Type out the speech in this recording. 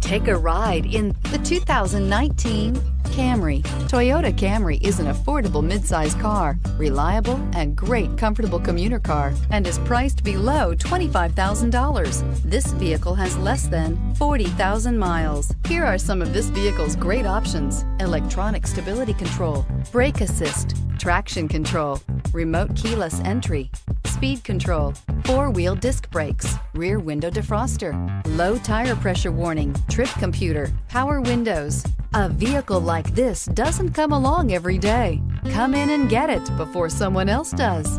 Take a ride in the 2019 Camry. Toyota Camry is an affordable midsize car, reliable and great comfortable commuter car, and is priced below $25,000. This vehicle has less than 40,000 miles. Here are some of this vehicle's great options. Electronic stability control, brake assist, traction control, remote keyless entry, speed control, four-wheel disc brakes, rear window defroster, low tire pressure warning, trip computer, power windows. A vehicle like this doesn't come along every day. Come in and get it before someone else does.